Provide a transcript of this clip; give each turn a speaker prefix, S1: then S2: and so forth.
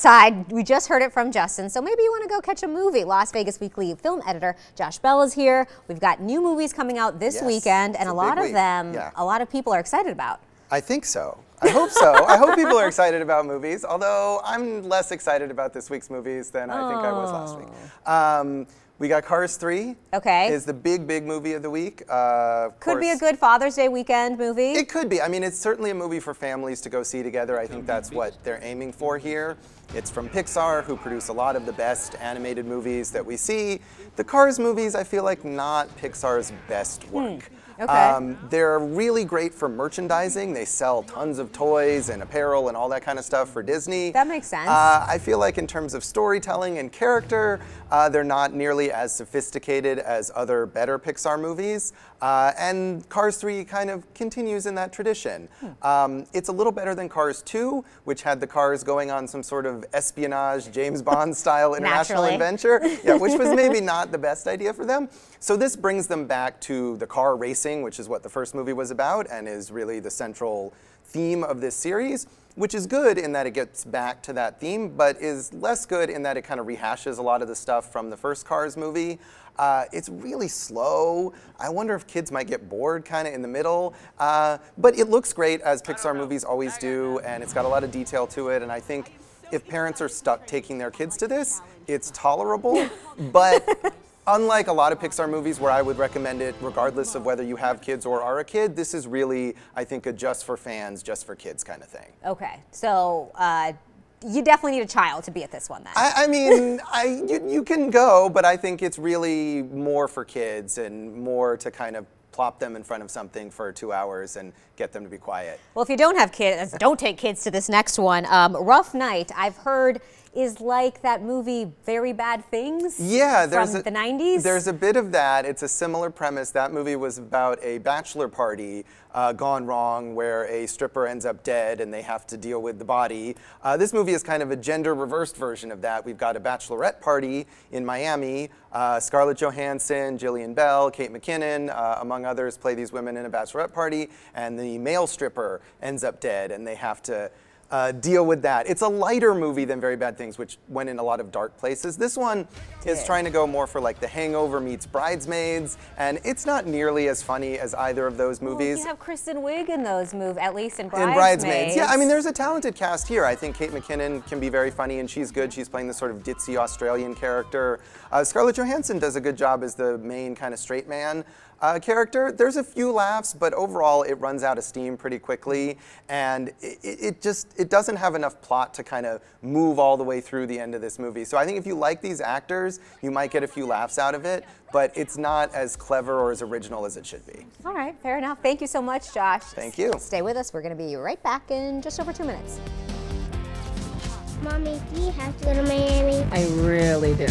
S1: Side, we just heard it from Justin, so maybe you want to go catch a movie. Las Vegas Weekly film editor Josh Bell is here. We've got new movies coming out this
S2: yes,
S1: weekend, and a, a lot of
S2: week.
S1: them,
S2: yeah.
S1: a lot of people are excited about.
S2: I think so. I hope so. I hope people are excited about movies, although I'm less excited about this week's movies than I think I was last week.
S1: Oh.
S2: Um, we got Cars 3.
S1: Okay.
S2: Is the big, big movie of the week. Uh,
S1: could
S2: course,
S1: be a good Father's Day weekend movie.
S2: It could be. I mean, it's certainly a movie for families to go see together. I think that's what they're aiming for here. It's from Pixar, who produce a lot of the best animated movies that we see. The Cars movies, I feel like, not Pixar's best work.
S1: Hmm. Okay.
S2: Um, they're really great for merchandising. They sell tons of toys and apparel and all that kind of stuff for Disney.
S1: That makes sense.
S2: Uh, I feel like in terms of storytelling and character, uh, they're not nearly as sophisticated as other better Pixar movies. Uh, and Cars 3 kind of continues in that tradition.
S1: Hmm.
S2: Um, it's a little better than Cars 2, which had the cars going on some sort of espionage, James Bond style international adventure, yeah, which was maybe not the best idea for them. So this brings them back to the car racing, which is what the first movie was about and is really the central theme of this series which is good in that it gets back to that theme, but is less good in that it kind of rehashes a lot of the stuff from the first Cars movie. Uh, it's really slow. I wonder if kids might get bored kind of in the middle. Uh, but it looks great, as Pixar movies always do, and it's got a lot of detail to it. And I think if parents are stuck taking their kids to this, it's tolerable. but unlike a lot of Pixar movies where I would recommend it regardless of whether you have kids or are a kid, this is really, I think, a just for fans, just for kids kind of thing.
S1: Okay, so uh, you definitely need a child to be at this one then.
S2: I, I mean, I, you, you can go, but I think it's really more for kids and more to kind of plop them in front of something for two hours and get them to be quiet.
S1: well, if you don't have kids, don't take kids to this next one. Um, Rough Night, I've heard is like that movie Very Bad Things
S2: Yeah, there's
S1: from
S2: a,
S1: the 90s.
S2: There's a bit of that. It's a similar premise. That movie was about a bachelor party uh, gone wrong where a stripper ends up dead and they have to deal with the body. Uh, this movie is kind of a gender reversed version of that. We've got a bachelorette party in Miami. Uh, Scarlett Johansson, Jillian Bell, Kate McKinnon, uh, among others, play these women in a bachelorette party, and the male stripper ends up dead and they have to uh, deal with that. It's a lighter movie than Very Bad Things, which went in a lot of dark places. This one is trying to go more for like The Hangover meets Bridesmaids, and it's not nearly as funny as either of those
S1: Well,
S2: movies.
S1: you have Kristen Wiig in those movies, at least in Bridesmaids.
S2: in Bridesmaids. Yeah, I mean, there's a talented cast here. I think Kate McKinnon can be very funny, and she's good. She's playing this sort of ditzy Australian character. Uh, Scarlett Johansson does a good job as the main kind of straight man uh, character. There's a few laughs, but overall, it runs out of steam pretty quickly, and it, it just it doesn't have enough plot to kind of move all the way through the end of this movie. So I think if you like these actors, you might get a few laughs out of it, but it's not as clever or as original as it should be.
S1: All right, fair enough. Thank you so much, Josh.
S2: Thank you.
S1: Stay with us. We're going to be right back in just over two minutes.
S3: Mommy, do you have to go to Miami?
S4: I really do.